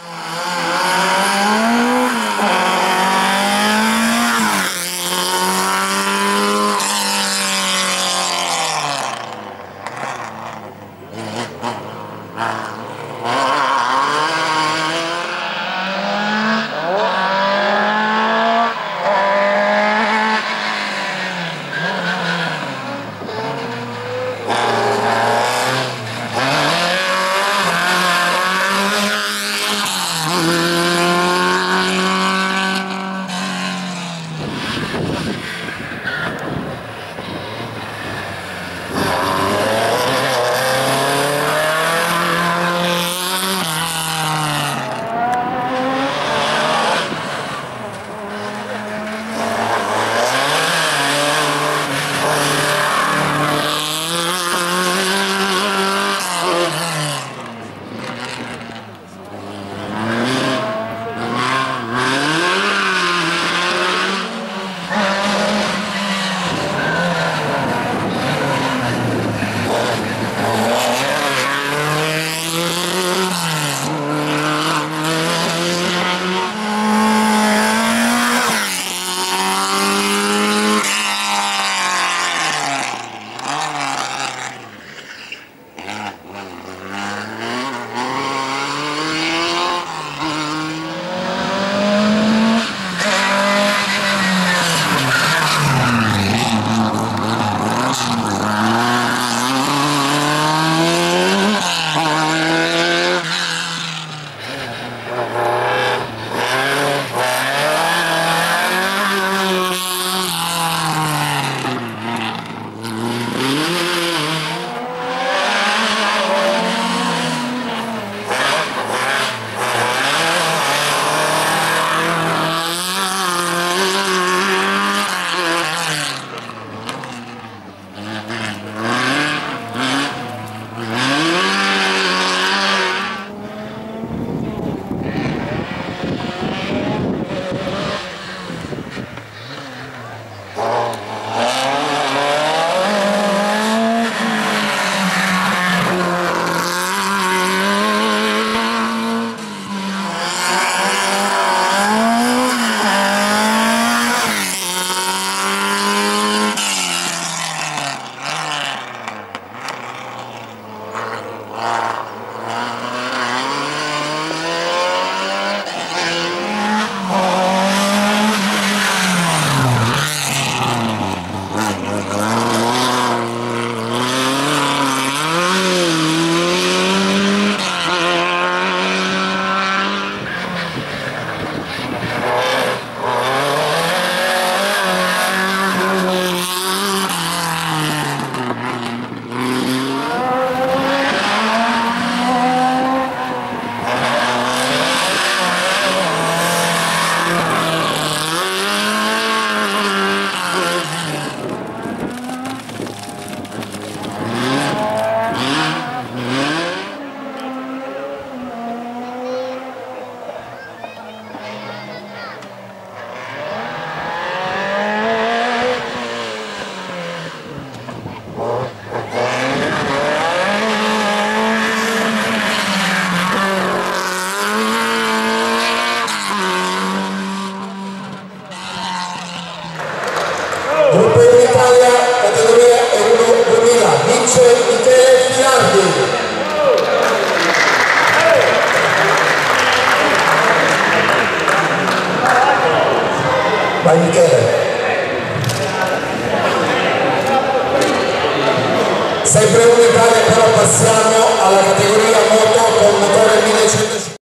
Ah. Gruppo Italia, categoria Euro 2000, vince Michele Finardi. Vai Michele. Sempre un'Italia però passiamo alla categoria moto con motore 1150.